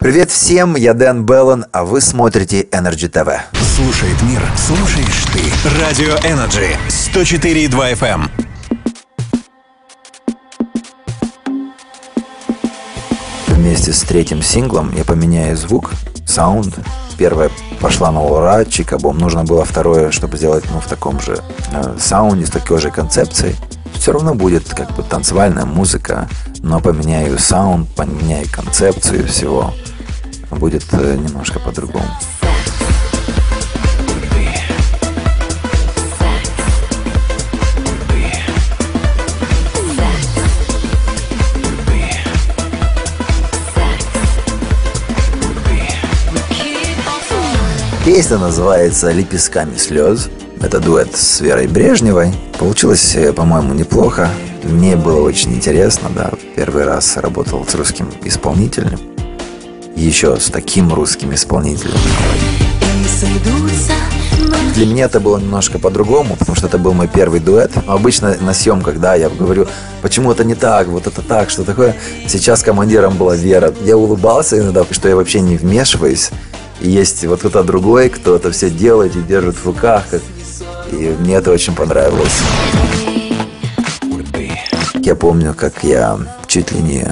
Привет всем, я Дэн Беллан, а вы смотрите Energy TV. Слушает мир, слушаешь ты. Радио Energy 104,2 FM. Вместе с третьим синглом я поменяю звук, саунд. Первая пошла на ура, чикабом. Нужно было второе, чтобы сделать ну, в таком же э, саунде, с такой же концепцией. Все равно будет как бы танцевальная музыка, но поменяю саунд, поменяю концепцию всего. Будет э, немножко по-другому. Песня называется «Лепестками слез». Это дуэт с Верой Брежневой. Получилось, э, по-моему, неплохо. Мне было очень интересно, да. Первый раз работал с русским исполнителем. Еще с таким русским исполнителем. Для меня это было немножко по-другому, потому что это был мой первый дуэт. Обычно на съемках, да, я говорю, почему это не так, вот это так, что такое. Сейчас командиром была Вера. Я улыбался иногда, что я вообще не вмешиваюсь. Есть вот кто-то другой, кто это все делает и держит в руках. И мне это очень понравилось. Я помню, как я чуть ли не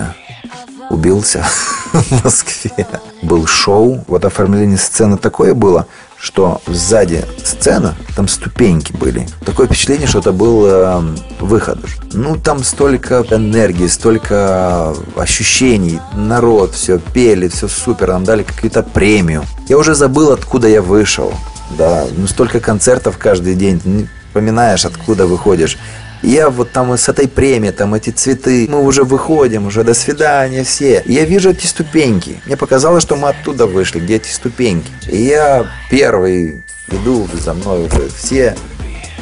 убился в Москве. Был шоу, вот оформление сцены такое было, что сзади сцена, там ступеньки были. Такое впечатление, что это был э, выход. Ну, там столько энергии, столько ощущений. Народ, все пели, все супер, нам дали какую-то премию. Я уже забыл, откуда я вышел. Да, ну столько концертов каждый день. Не вспоминаешь, откуда выходишь. Я вот там с этой премии, там эти цветы, мы уже выходим, уже до свидания все. Я вижу эти ступеньки. Мне показалось, что мы оттуда вышли, где эти ступеньки. И я первый иду за мной уже все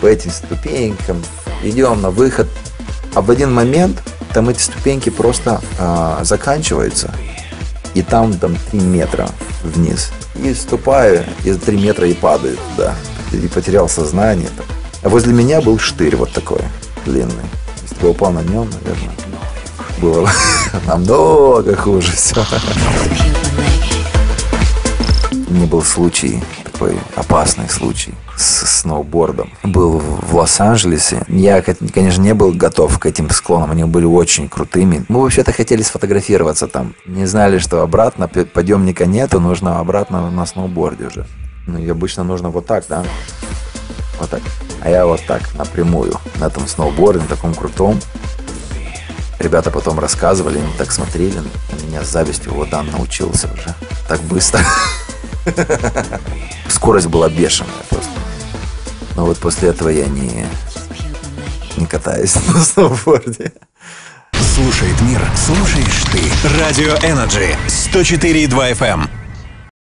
по этим ступенькам, идем на выход. А в один момент там эти ступеньки просто а, заканчиваются. И там, там 3 метра вниз. И ступаю, и за 3 метра и падаю туда. И потерял сознание. А возле меня был штырь вот такой длинный. Если бы упал на нем, наверное, было бы намного хуже все. Не был случай, такой опасный случай с сноубордом. Был в Лос-Анджелесе. Я, конечно, не был готов к этим склонам. Они были очень крутыми. Мы вообще-то хотели сфотографироваться там. Не знали, что обратно подъемника нету, нужно обратно на сноуборде уже. Ну и обычно нужно вот так, да? Вот так. А я вот так напрямую на этом сноуборде, на таком крутом. Ребята потом рассказывали, они так смотрели на меня с завистью. Вот он научился уже так быстро. Скорость была бешеная просто. Но вот после этого я не, не катаюсь на сноуборде. Слушает мир, слушаешь ты. Радио Energy 104,2 FM.